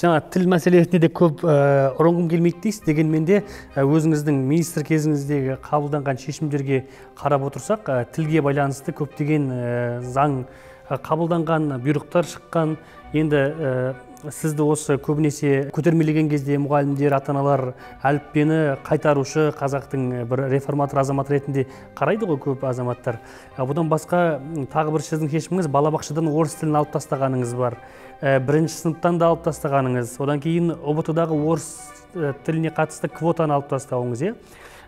жаңа тіл мәселесіне де көп ұрынғым келмейді дейсіз. Дегенмен де өзіңіздің министр кезіңіздегі қабылданған шешімдерге қарап отырсақ тілге байланысты көптеген заң қабылданған бұйрықтар шыққан. Енді сізді осы көбінесе көтермелеген кезде мұғалімдер ата аналар әліппені қайтарушы қазақтың бір реформатор азамат ретінде қарайды ғой көп азаматтар. Бұдан басқа тағы бір сіздің шешіміңіз балабақшадан орыс тілін алып тастағаныңыз бар. Бірінші сыныптан да алып тастағаныңыз. Одан кейін ұбт дағы орыс тіліне қатысты квотаны алып тастауыңыз иә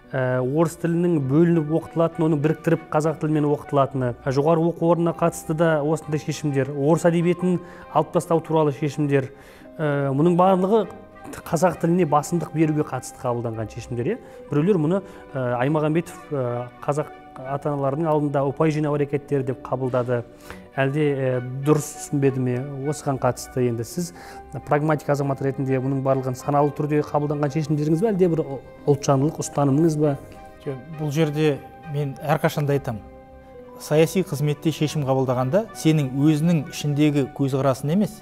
Ә, орыс тілінің бөлініп оқытылатыны оны біріктіріп қазақ тілімен оқытылатыны. Ә, жоғары оқу орнына қатысты да осындай шешімдер. Орыс әдебиетін алып тастау туралы шешімдер. Ә, мұның барлығы қазақ тіліне басымдық беруге қатысты қабылданған шешімдер иә біреулер мұны аймағамбетов қазақ ата аналардың алдында ұпай жинау әрекеттері деп қабылдады. Әлде ә, дұрыс түсінбеді ме? Осыған қатысты енді сіз прагматик азамат ретінде бұның барлығын саналы түрде қабылданған шешімдеріңіз бе? Әлде бір ұлтжандылық ұстанымыңыз ба бұл жерде мен әрқашанда айтамын саяси қызметте шешім қабылдағанда сенің өзінің ішіндегі көзқарасың емес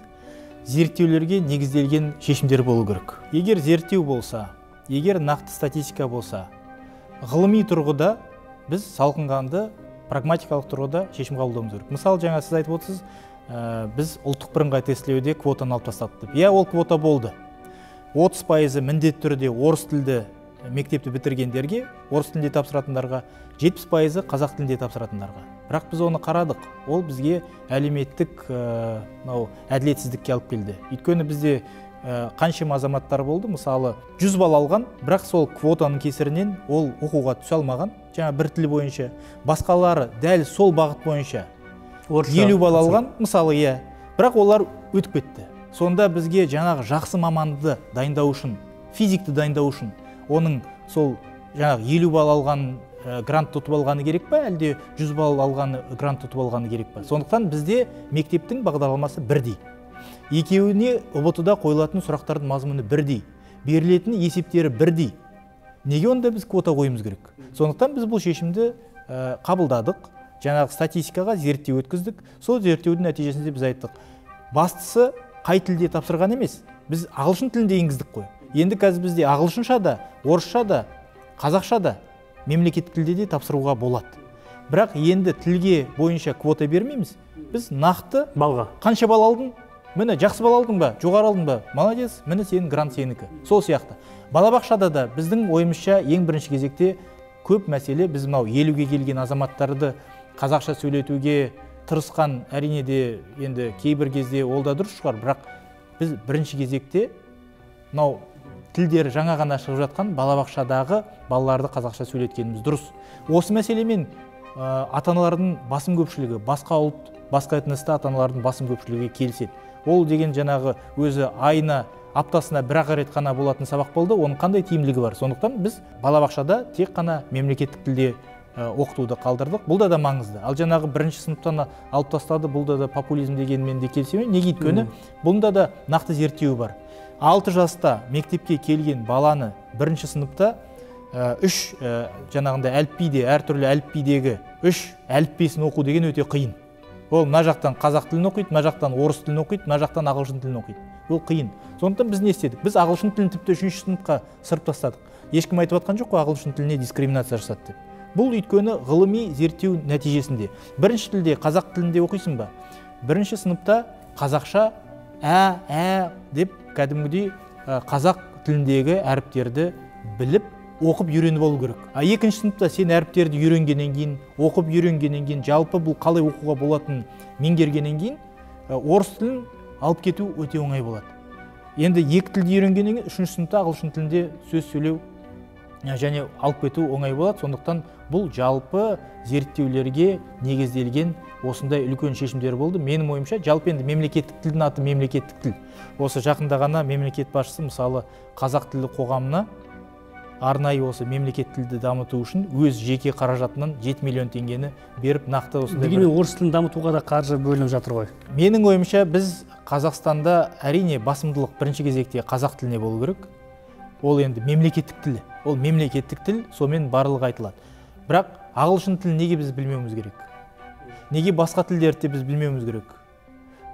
зерттеулерге негізделген шешімдер болу керек. Егер зерттеу болса егер нақты статистика болса ғылыми тұрғыда біз салқынқанды прагматикалық тұрғыда шешім қабылдауымыз керек. Мысалы жаңа сіз айтып отырсыз ә, біз ұлттық бірыңғай тестілеуде квотаны алып тастадық деп. Иә ол квота болды. отыз пайызы міндетті түрде орыс тілді мектепті бітіргендерге орыс тілінде тапсыратындарға жетпіс пайызы қазақ тілінде тапсыратындарға. Бірақ біз оны қарадық. Ол бізге әлеуметтік мынау ә, әділетсіздікке алып келді. Өйткені бізде ә, қаншама азаматтар болды. Мысалы жүз балл алған бірақ сол квотаның кесірінен ол оқуға түсе алмаған. Жаңа бір тіл бойынша. Басқалары дәл сол бағыт бойынша елу балл алған мысалы иә. Бірақ олар өтіп кетті. Сонда бізге жаңағы жақсы маманды дайындау үшін физикті дайындау үшін оның сол жаңағы елу балл алған ә, грант ұтып алғаны керек па әлде жүз балл алғаны грант ұтып алғаны керек па? Сондықтан бізде мектептің бағдарламасы бірдей. Екеуіне ұбт да қойылатын сұрақтардың мазмұны бірдей берілетін есептері бірдей. Неге онда біз квота қоюымыз керек? Сондықтан біз бұл шешімді ә, қабылдадық жаңағы статистикаға зерттеу өткіздік. Сол зерттеудің нәтижесінде біз айттық. Бастысы қай тілде тапсырған емес біз ағылшын тілінде енгіздік қой. Енді қазір бізде ағылшынша да орысша да қазақша да мемлекеттік тілде де тапсыруға болады. Бірақ енді тілге бойынша квота бермейміз. Біз нақты балға. қанша балл алдың? Міне жақсы балл алдың ба? жоғары алдың ба? молодец. міне сенің грант сенікі. Сол сияқты. Балабақшада да біздің ойымызша ең бірінші кезекте көп мәселе біз мынау елуге келген азаматтарды қазақша сөйлетуге тырысқан әрине де енді кейбір кезде ол да дұрыс шығар. Бірақ біз бірінші кезекте мынау тілдері жаңа ғана шығып жатқан балабақшадағы балаларды қазақша сөйлеткеніміз дұрыс. Осы мәселемен ә, ата аналардың басым көпшілігі басқа ұлт басқа этносты ата аналардың басым көпшілігі келіседі. Ол деген жаңағы өзі айына аптасына бір ақ рет қана болатын сабақ болды. Оның қандай тиімділігі бар? Сондықтан біз балабақшада тек қана мемлекеттік тілде оқытуды қалдырдық. Бұл да да маңызды. Ал жаңағы бірінші сыныптан алып тастады бұл да да популизм дегенмен де келісемін неге өйткені бұнда да нақты зерттеуі бар. Алты жаста мектепке келген баланы бірінші сыныпта үш ә, жаңағындай әліпбиде әртүрлі әліпбидегі үш әліппесін оқу деген өте қиын. Ол мына жақтан қазақ тілін оқиды мына жақтан орыс тілін оқиды мына жақтан ағылшын тілін оқиды. Ол қиын. Сондықтан біз не істедік? Біз ағылшын тілін тіпті үшінші сыныпқа сырып тастадық. Ешкім айтып жатқан жоқ қой ағылшын тіліне дискриминация жасады деп. Бұл өйткені ғылыми зерттеу нәтижесінде. Бірінші тілде қазақ тілінде оқисың ба? Бірінші сыныпта қазақша ә ә деп кәдімгідей қазақ тіліндегі әріптерді біліп оқып үйреніп алу керек. А екінші сыныпта сен әріптерді үйренгеннен кейін оқып үйренгеннен кейін жалпы бұл қалай оқуға болатынын меңгергеннен кейін орыс тілін алып кету өте оңай болады. Енді екі тілді үйренгеннен кейін үшінші сыныпта ағылшын тілінде сөз сөйлеу және алып кету оңай болады. Сондықтан бұл жалпы зерттеулерге негізделген осындай үлкен шешімдер болды. Менің ойымша жалпы енді мемлекеттік тілдің аты мемлекеттік тіл. Осы жақында ғана мемлекет басшысы мысалы қазақ тілді қоғамына арнайы осы мемлекет тілді дамыту үшін өз жеке қаражатынан 7 миллион теңгені беріп нақты осындай дегенмен орыс тілін дамытуға да қаржы бөлініп жатыр ғой. Менің ойымша біз қазақстанда әрине басымдылық бірінші кезекте қазақ тіліне болу керек. Ол енді мемлекеттік тіл. Ол мемлекеттік тіл сонымен барлығы айтылады. Бірақ ағылшын тілін неге біз білмеуіміз керек? Неге басқа тілдерді де біз білмеуіміз керек?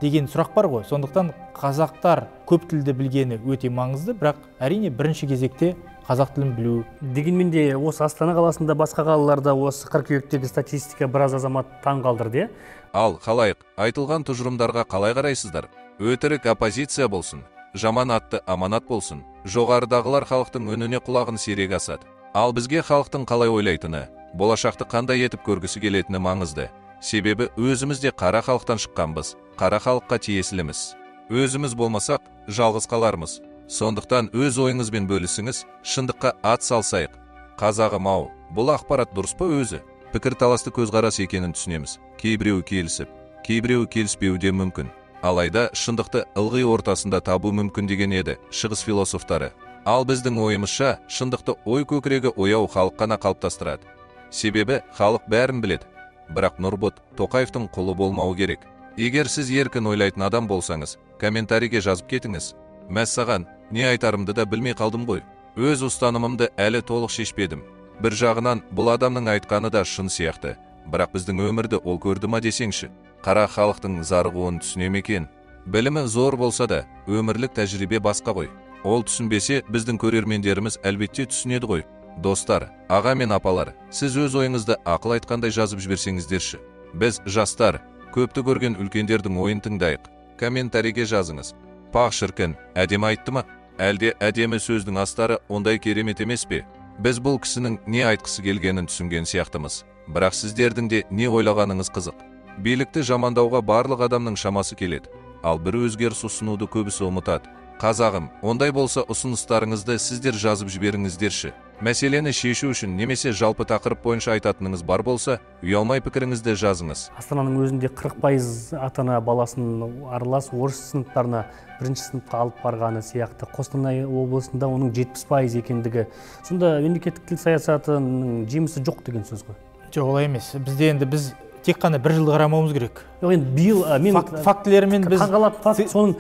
Деген сұрақ бар ғой. Сондықтан қазақтар көп тілді білгені өте маңызды. Бірақ әрине бірінші кезекте қазақ тілін білу. Дегенмен де осы астана қаласында басқа қалаларда осы қыркүйектегі статистика біраз азамат таң қалдырды иә ал халайық айтылған тұжырымдарға қалай қарайсыздар? Өтірік оппозиция болсын жаман атты аманат болсын жоғарыдағылар халықтың үніне құлағын серек асады. Ал бізге халықтың қалай ойлайтыны болашақты қандай етіп көргісі келетіні маңызды. Себебі өзіміз де қара халықтан шыққанбыз қара халыққа тиесіліміз. Өзіміз болмасақ жалғыз қалармыз. Сондықтан өз ойыңызбен бөлісіңіз шындыққа ат салсайық. Қазағым ау бұл ақпарат дұрыс па өзі? Пікірталасты көзқарас екенін түсінеміз. Кейбіреуі келісіп кейбіреуі келіспеуі де мүмкін. Алайда шындықты ылғи ортасында табу мүмкін деген еді шығыс философтары. Ал біздің ойымызша шындықты ой көкірегі ояу халық қана қалыптастырады. Себебі халық бәрін біледі. Бірақ нұрбот тоқаевтың құлы болмауы керек. Егер сіз еркін ойлайтын адам болсаңыз комментарийге жазып кетіңіз. Мәссаған не айтарымды да білмей қалдым ғой. Өз ұстанымымды әлі толық шешпедім. Бір жағынан бұл адамның айтқаны да шын сияқты. Бірақ біздің өмірді ол көрді ма десеңші? Қара халықтың зарығуын түсіне екен? Білімі зор болса да өмірлік тәжірибе басқа ғой. Ол түсінбесе біздің көрермендеріміз әлбетте түсінеді ғой. Достар аға мен апалар сіз өз ойыңызды ақыл айтқандай жазып жіберсеңіздерші. Біз жастар көпті көрген үлкендердің ойын тыңдайық. Комментарийге жазыңыз. Пақ шіркін әдемі айтты ма әлде әдемі сөздің астары ондай керемет емес пе біз бұл кісінің не айтқысы келгенін түсінген сияқтымыз бірақ сіздердің де не ойлағаныңыз қызық билікті жамандауға барлық адамның шамасы келеді ал бір өзгеріс ұсынуды көбісі ұмытады қазағым ондай болса ұсыныстарыңызды сіздер жазып жіберіңіздерші мәселені шешу үшін немесе жалпы тақырып бойынша айтатыныңыз бар болса ұялмай пікіріңізді жазыңыз. Астананың өзінде қырық пайыз ата ана баласын аралас орыс сыныптарына бірінші сыныпқа алып барғаны сияқты қостанай облысында оның жетпіс пайыз екендігі. Сонда мемлекеттік тіл саясатының жемісі жоқ деген сөз ғой. Жоқ олай емес. Бізде енді біз тек қана бір жылды қарамауымыз керек. Жоқ енді биыл мен фактілермен біз қаңғалатын факт соның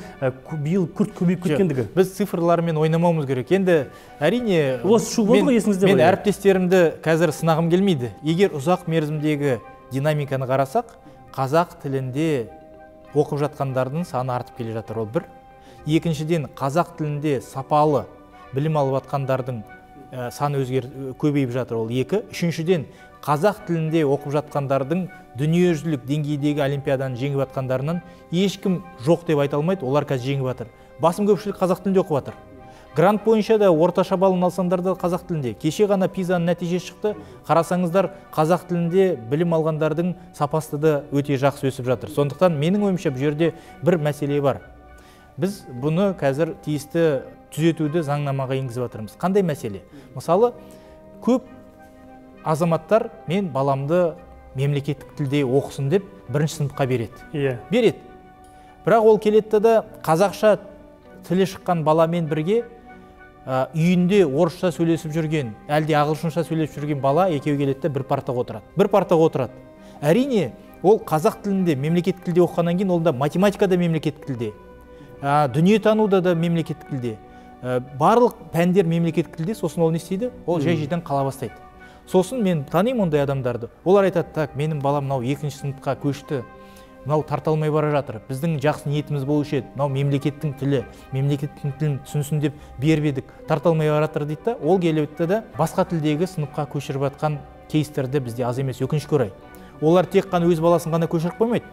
биыл күрт көбейіп кеткендігі. біз цифрлармен ойнамауымыз керек. Енді әрине осы шу болды ғой есіңізде мен әріптестерімді қазір сынағым келмейді. Егер ұзақ мерзімдегі динамиканы қарасақ қазақ тілінде оқып жатқандардың саны артып келе жатыр ол бір. Екіншіден қазақ тілінде сапалы білім алып жатқандардың саны өзгер көбейіп жатыр ол екі. Үшіншіден қазақ тілінде оқып жатқандардың дүниежүзілік деңгейдегі олимпиаданы жеңіп жатқандарынан ешкім жоқ деп айта алмайды. Олар қазір жеңіп жатыр басым көпшілік қазақ тілінде оқып жатыр грант бойынша да орташа балын алсаңдар да қазақ тілінде. Кеше ғана пизаның нәтижесі шықты. Қарасаңыздар қазақ тілінде білім алғандардың сапасы да өте жақсы өсіп жатыр. Сондықтан менің ойымша бұл жерде бір мәселе бар. Біз бұны қазір тиісті түзетуді заңнамаға енгізіп жатырмыз қандай мәселе? Мысалы көп азаматтар мен баламды мемлекеттік тілде оқысын деп бірінші сыныпқа береді. Иә. Береді. Бірақ ол келеді да қазақша тілі шыққан баламен бірге ә, үйінде орысша сөйлесіп жүрген әлде ағылшынша сөйлесіп жүрген бала екеуі келеді бір партаға отырады. Бір партаға отырады. Әрине ол қазақ тілінде мемлекеттік тілде оқығаннан кейін ол да математика да мемлекеттік тілде ә, дүниетануда да мемлекеттік тілде. Ә, барлық пәндер мемлекеттік тілде сосын ол не істейді? Ол жай жайдан қала бастайды. Сосын мен танимын ондай адамдарды. Олар айтады так менің балам мынау екінші сыныпқа көшті. Мынау тарта алмай бара жатыр. Біздің жақсы ниетіміз болушы еді. Мынау мемлекеттің тілі мемлекеттің тілін түсінсін деп беріп едік. Тарта алмай бара жатыр дейді да ол келеді да басқа тілдегі сыныпқа көшіріп жатқан кейстерді бізде аз емес өкінішке орай. Олар тек қана өз баласын ғана көшіріп қоймайды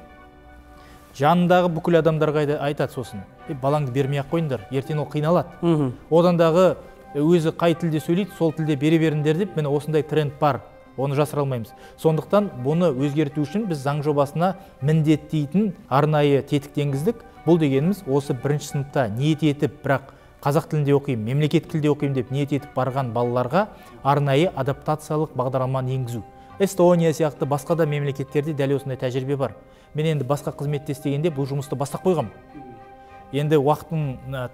жанындағы бүкіл адамдарға айтады сосын. Е балаңды бермей ақ қойыңдар ертең ол қиналады одан дағы өзі қай тілде сөйлейді сол тілде бере беріңдер деп міне осындай тренд бар. Оны жасыра алмаймыз. Сондықтан бұны өзгерту үшін біз заң жобасына міндеттейтін арнайы тетік енгіздік бұл дегеніміз осы бірінші сыныпта ниет етіп бірақ қазақ тілінде оқимын мемлекеттік тілде оқимын деп ниет етіп барған балаларға арнайы адаптациялық бағдарламаны енгізу. Эстония сияқты басқа да мемлекеттерде дәл осындай тәжірибе бар. Мен енді басқа қызметте істегенде бұл жұмысты бастап қойғам. Енді уақыттың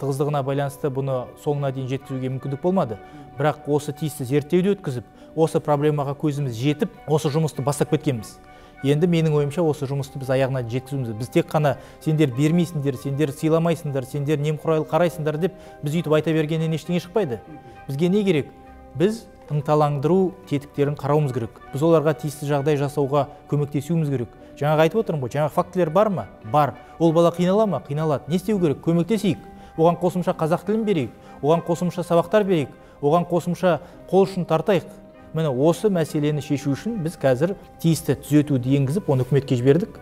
тығыздығына байланысты бұны соңына дейін жеткізуге мүмкіндік болмады. Бірақ осы тиісті зерттеуді өткізіп осы проблемаға көзіміз жетіп осы жұмысты бастап кеткенбіз. Енді менің ойымша осы жұмысты біз аяғына жеткізуіміз. Біз тек қана сендер бермейсіңдер сендер сыйламайсыңдар сендер немқұрайлы қарайсыңдар деп біз үйтіп айта бергеннен ештеңе шықпайды. Бізге не керек? Біз ынталандыру тетіктерін қарауымыз керек. Біз оларға тиісті жағдай жасауға көмектесуіміз керек. Жаңағы айтып отырмын ғой жаңағы фактілер бар ма бар. Ол бала қинала ма? Қиналады не істеу керек? Көмектесейік. Оған қосымша қазақ тілін берейік. Оған қосымша сабақтар берейік. Оған қосымша қол ұшын тартайық. Міне осы мәселені шешу үшін біз қазір тиісті түзетуді енгізіп оны үкіметке жібердік.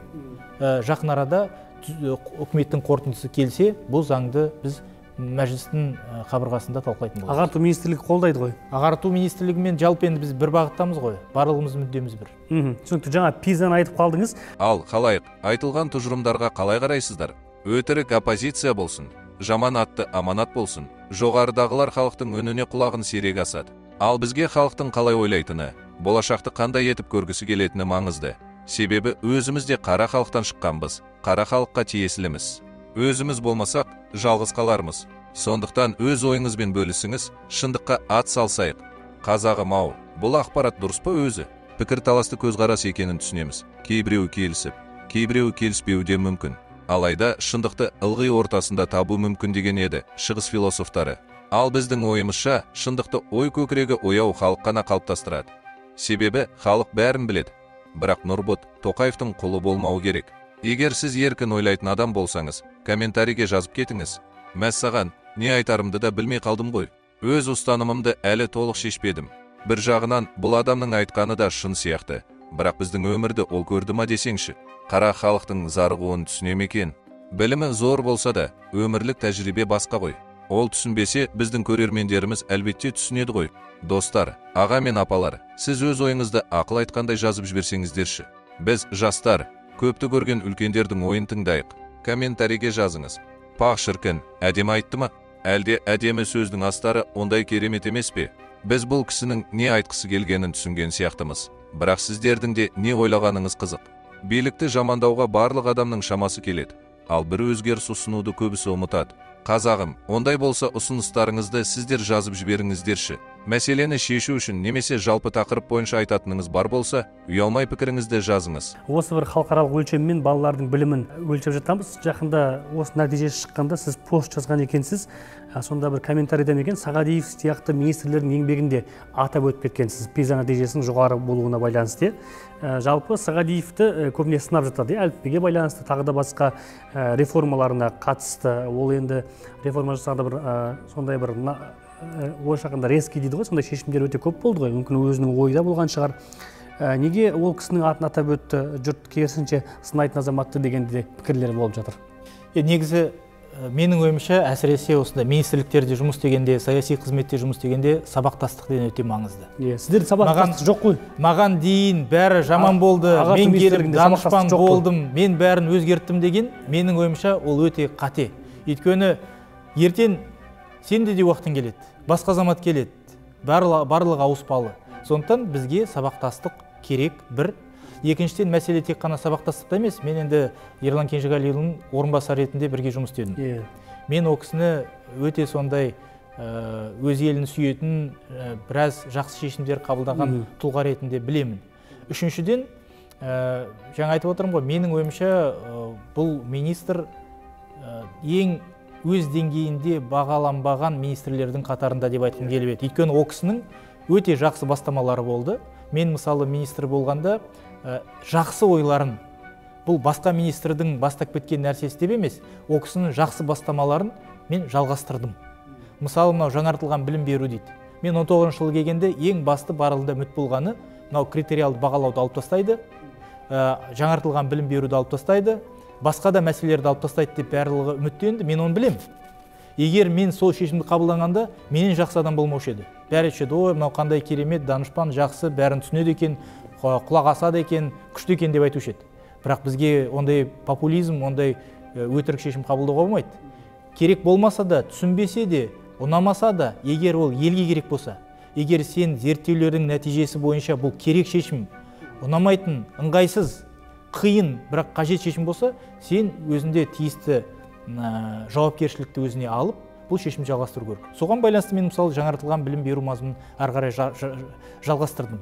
Жақын арада үкіметтің қорытындысы келсе бұл заңды біз мәжілістің қабырғасында талқылайтын боламыз ағарту министрлігі қолдайды ғой. Ағарту министрлігімен жалпы енді біз бір бағыттамыз ғой. Барлығымыз мүддеміз бір. Мхм. Түсінікті. Жаңа пизаны айтып қалдыңыз. Ал қалайық? Айтылған тұжырымдарға қалай қарайсыздар? Өтірік оппозиция болсын жаман атты аманат болсын жоғарыдағылар халықтың үніне құлағын серек асады. Ал бізге халықтың қалай ойлайтыны болашақты қандай етіп көргісі келетіні маңызды. Себебі өзіміз де қара халықтан шыққанбыз қара халыққа тиесіліміз. Өзіміз болмасақ жалғыз қалармыз. Сондықтан өз ойыңызбен бөлісіңіз шындыққа ат салсайық. Қазағым ау бұл ақпарат дұрыс па өзі? Пікірталасты көзқарас екенін түсінеміз. Кейбіреуі келісіп кейбіреуі келіспеуі де мүмкін. Алайда шындықты ылғи ортасында табу мүмкін деген еді шығыс философтары. Ал біздің ойымызша шындықты ой көкірегі ояу халық қана қалыптастырады. Себебі халық бәрін біледі. Бірақ нұрбұт тоқаевтың құлы болмауы керек. Егер сіз еркін ойлайтын адам болсаңыз комментарийге жазып кетіңіз. Мәссаған не айтарымды да білмей қалдым ғой. Өз ұстанымымды әлі толық шешпедім. Бір жағынан бұл адамның айтқаны да шын сияқты. Бірақ біздің өмірді ол көрді ма десеңші? Қара халықтың зарығуын түсіне екен. Білімі зор болса да өмірлік тәжірибе басқа ғой. Ол түсінбесе біздің көрермендеріміз әлбетте түсінеді ғой. Достар аға мен апалар сіз өз ойыңызды ақыл айтқандай жазып жіберсеңіздерші. Біз жастар көпті көрген үлкендердің ойын тыңдайық. Комментарийге жазыңыз. Пақ шіркін әдемі айтты ма? Әлде әдемі сөздің астары ондай керемет емес пе? Біз бұл кісінің не айтқысы келгенін түсінген сияқтымыз. Бірақ сіздердің де не ойлағаныңыз қызық. Билікті жамандауға барлық адамның шамасы келеді. Ал бір өзгеріс ұсынуды көбісі ұмытады. Қазағым ондай болса ұсыныстарыңызды сіздер жазып жіберіңіздерші. Мәселені шешу үшін немесе жалпы тақырып бойынша айтатыныңыз бар болса ұялмай пікіріңізді жазыңыз. Осы бір халықаралық өлшеммен балалардың білімін өлшеп жатамыз. Жақында осы нәтижесі шыққанда сіз пост жазған екенсіз. Сонда бір комментарийден екен. Сағадиев сияқты министрлердің еңбегінде атап өтіп кеткенсіз. Пиза нәтижесінің жоғары болуына байланысты. Иә жалпы сағадиевті көбіне сынап жатады. Иә әліпбиге байланысты тағы да басқа реформаларына қатысты. Ол енді реформа жасағанда бір сондай бір былайша айтқанда резкий дейді ғой сондай шешімдер өте көп болды ғой. Мүмкін өзінің ойда болған шығар. Неге ол кісінің атын атап өтті жұрт керісінше сынайтын азаматты деген де пікірлер болып жатыр? Негізі менің ойымша әсіресе осындай министрліктерде жұмыс істегенде саяси қызметте жұмыс істегенде сабақтастық деген өте маңызды. Иә сіздерде сабақтастық жоқ қой. маған дейін бәрі жаман болды мен келіп данышпан болдым мен бәрін өзгерттім деген менің ойымша ол өте қате. Өйткені ертең сенде де уақытың келеді. Басқа азамат келеді. Барлығы, барлығы ауыспалы. Сондықтан бізге сабақтастық керек бір. Екіншіден мәселе тек қана сабақтастықта емес мен енді ерлан кенжеғалиұлының орынбасары ретінде бірге жұмыс істедім. Иә мен ол кісіні өте сондай өз елін сүйетін біраз жақсы шешімдер қабылдаған тұлға ретінде білемін. Үшіншіден жаңа айтып отырмын ғой менің ойымша бұл министр ең өз деңгейінде бағаланбаған министрлердің қатарында деп айтқым келіп еді. Өйткені ол кісінің өте жақсы бастамалары болды. Мен мысалы министр болғанда ә, жақсы ойларын бұл басқа министрдің бастап кеткен нәрсесі деп емес ол кісінің жақсы бастамаларын мен жалғастырдым. Мысалы мынау жаңартылған білім беру дейді. Мен 19 жылы келгенде ең басты барлығында үміт болғаны мынау критериалды бағалауды алып тастайды ә, жаңартылған білім беруді алып тастайды басқа да мәселелерді алып тастайды деп барлығы үміттенді мен оны білемін. Егер мен сол шешімді қабылдағанда менен жақсы адам болмаушы еді. Бәрі айтушы ой мынау қандай керемет данышпан жақсы бәрін түсінеді екен құлақ асады екен күшті екен деп айтушы еді. Бірақ бізге ондай популизм ондай өтірік шешім қабылдауға болмайды. Керек болмаса да түсінбесе де ұнамаса да егер ол елге керек болса егер сен зерттеулердің нәтижесі бойынша бұл керек шешім ұнамайтын ыңғайсыз қиын бірақ қажет шешім болса сен өзіңде тиісті ә, жауапкершілікті өзіне алып бұл шешімді жалғастыру керек. Соған байланысты мен мысалы жаңартылған білім беру мазмұнын ары қарай жалғастырдым.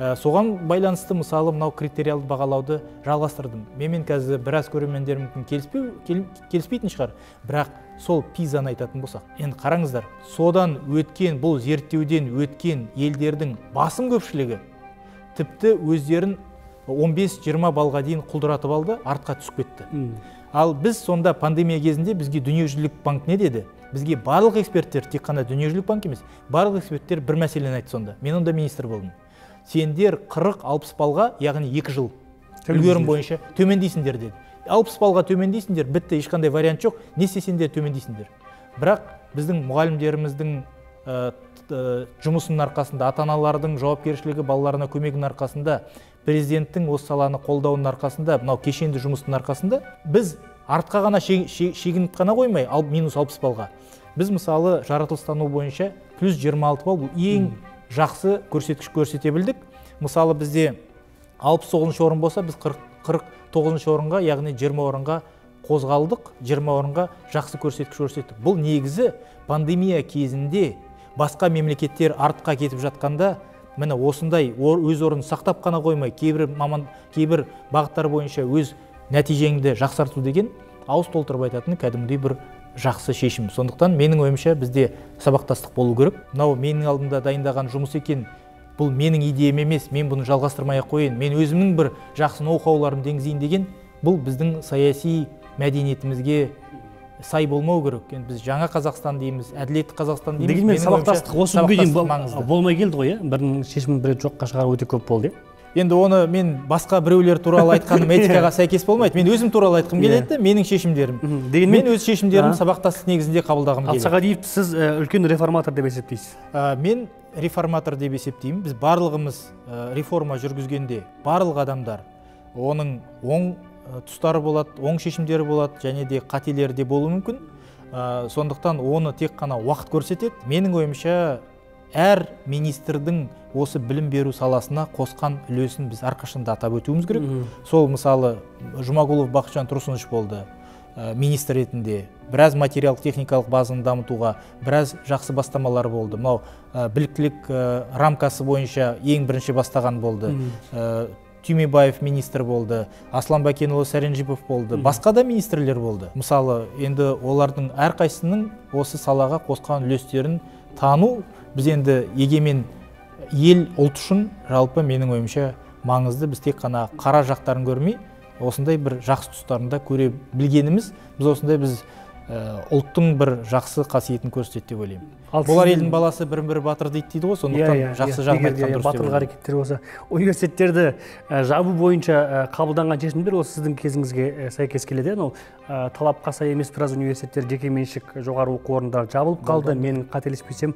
Ә, соған байланысты мысалы мынау критериалды бағалауды жалғастырдым. Менімен қазір біраз көрермендер мүмкін келіспеу кел- келіспейтін шығар. Бірақ сол пизаны айтатын болсақ енді қараңыздар содан өткен бұл зерттеуден өткен елдердің басым көпшілігі тіпті өздерін 15-20 балға дейін құлдыратып алды артқа түсіп кетті. Ал біз сонда пандемия кезінде бізге дүниежүзілік банк не деді? Бізге барлық эксперттер тек қана дүниежүзілік банк емес барлық эксперттер бір мәселені айтты сонда. Мен онда министр болдым. Сендер 40-60 балға яғни екі жыл үлгерім бойынша төмендейсіңдер деді. 60 балға төмендейсіңдер бітті ешқандай вариант жоқ. Не істесеңдер төмендейсіңдер. Бірақ біздің мұғалімдеріміздің ә, ә, жұмысының арқасында ата аналардың жауапкершілігі балаларына көмегінің арқасында президенттің осы саланы қолдауының арқасында мынау кешенді жұмыстың арқасында біз артқа ғана ше- ше- шегініп қана қоймай ал минус 60 балға. Біз мысалы жаратылыстану бойынша плюс 26 балл бұл ең жақсы көрсеткіш көрсете білдік. Мысалы бізде 69 орын болса біз 40 49 орынға яғни 20 орынға қозғалдық 20 орынға жақсы көрсеткіш көрсеттік. Бұл негізі пандемия кезінде басқа мемлекеттер артқа кетіп жатқанда міне осындай өз орнын сақтап қана қоймай кейбір маман кейбір бағыттар бойынша өз нәтижеңді жақсарту деген ауыз толтырып айтатын кәдімгідей бір жақсы шешім. Сондықтан менің ойымша бізде сабақтастық болу керек. Мынау менің алдымда дайындаған жұмыс екен. Бұл менің идеям емес. Мен бұны жалғастырмай ақ қояйын. Мен өзімнің бір жақсы ноу хауларымды енгізейін деген бұл біздің саяси мәдениетімізге сай болмау керек. Енді біз жаңа қазақстан дейміз әділетті қазақстан дейміз. Дегенмен сабақтастық осы күнге дейін болмай келді ғой иә? Бірінің шешімін бірі жоққа шығару өте көп болды иә? Енді оны мен басқа біреулер туралы айтқаным этикаға сәйкес болмайды. Мен өзім туралы айтқым Иә. келеді менің шешімдерім. Дегенмен мен өз шешімдерімді сабақтастық негізінде қабылдағым ал келеді. Сағадиев сіз ә, үлкен реформатор деп есептейсіз? Мен реформатор деп есептеймін. Біз барлығымыз реформа жүргізгенде барлық адамдар оның оң тұстары болады оң шешімдері болады және де қателері де болуы мүмкін. Ә, сондықтан оны тек қана уақыт көрсетеді. Менің ойымша әр министрдің осы білім беру саласына қосқан үлесін біз әрқашанда атап өтуіміз керек. Мгм. сол мысалы жұмағұлов бақытжан тұрсынович болды. Ә, министр ретінде біраз материалдық техникалық базаны дамытуға біраз жақсы бастамалар болды. Мынау ә, біліктілік ә, рамкасы бойынша ең бірінші бастаған болды. Түймебаев министр болды аслан бәкенұлы сәренжипов болды басқа да министрлер болды. Мысалы енді олардың әрқайсысының осы салаға қосқан үлестерін тану біз енді егемен ел ұлт үшін жалпы менің ойымша маңызды. Біз тек қана қара жақтарын көрмей осындай бір жақсы тұстарын да көре білгеніміз. Біз осындай біз ұлттың бір жақсы қасиетін көрсетеді деп ойлаймын. Ал болар елдің баласы бірін бірі батыр дейді дейді ғой Иә, сондықтан иә, жақсы иә. жағын айтқан дұрыс ойлаймын. әрекеттер болса университеттерді ә, жабу бойынша ә, қабылданған шешімдер осы сіздің кезіңізге ә, сәйкес келеді. Анау ә, талапқа сай емес біраз университеттер жекеменшік жоғары оқу орындары жабылып қалды. менің қателеспесем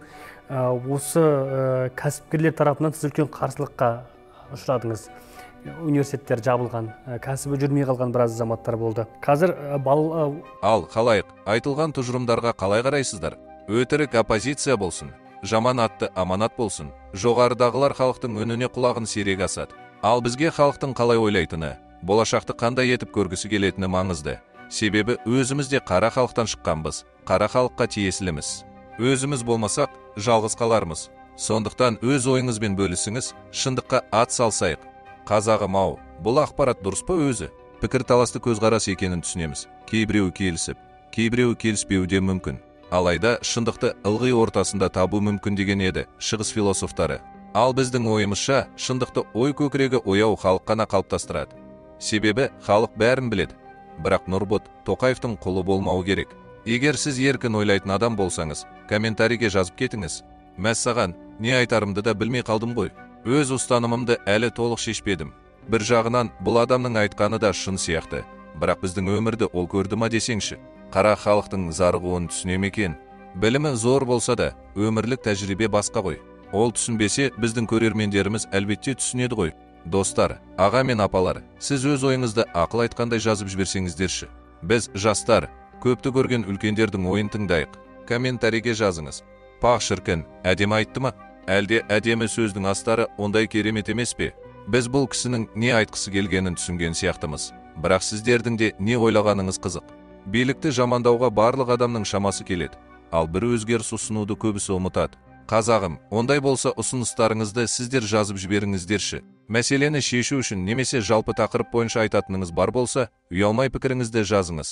ә, осы ә, кәсіпкерлер тарапынан сіз үлкен қарсылыққа ұшырадыңыз. Университеттер жабылған ә, кәсібі жүрмей қалған біраз азаматтар болды. Қазір ә, бал ә, ал халайық айтылған тұжырымдарға қалай қарайсыздар? Өтірік оппозиция болсын жаман атты аманат болсын жоғарыдағылар халықтың үніне құлағын серек асады. Ал бізге халықтың қалай ойлайтыны болашақты қандай етіп көргісі келетіні маңызды. Себебі өзіміз де қара халықтан шыққанбыз қара халыққа тиесіліміз. Өзіміз болмасақ жалғыз қалармыз. Сондықтан өз ойыңызбен бөлісіңіз шындыққа ат салсайық. Қазағым ау бұл ақпарат дұрыс па өзі? Пікірталасты көзқарас екенін түсінеміз. Кейбіреуі келісіп кейбіреуі келіспеуі де мүмкін. Алайда шындықты ылғи ортасында табу мүмкін деген еді шығыс философтары. Ал біздің ойымызша шындықты ой көкірегі ояу халық қана қалыптастырады. Себебі халық бәрін біледі. Бірақ нұрбот тоқаевтың құлы болмауы керек. Егер сіз еркін ойлайтын адам болсаңыз комментарийге жазып кетіңіз. Мәссаған не айтарымды да білмей қалдым ғой. Өз ұстанымымды әлі толық шешпедім. Бір жағынан бұл адамның айтқаны да шын сияқты. Бірақ біздің өмірді ол көрді ма десеңші қара халықтың зарығуын түсіне ме екен. Білімі зор болса да өмірлік тәжірибе басқа ғой. Ол түсінбесе біздің көрермендеріміз әлбетте түсінеді ғой. Достар аға мен апалар сіз өз ойыңызды ақыл айтқандай жазып жіберсеңіздерші. Біз жастар көпті көрген үлкендердің ойын тыңдайық. Комментарийге жазыңыз. Пақ шіркін әдемі айтты ма? Әлде әдемі сөздің астары ондай керемет емес пе? Біз бұл кісінің не айтқысы келгенін түсінген сияқтымыз. Бірақ сіздердің де не ойлағаныңыз қызық. Билікті жамандауға барлық адамның шамасы келеді. Ал бір өзгеріс ұсынуды көбісі ұмытады. Қазағым ондай болса ұсыныстарыңызды сіздер жазып жіберіңіздерші. Мәселені шешу үшін немесе жалпы тақырып бойынша айтатыныңыз бар болса ұялмай пікіріңізді жазыңыз.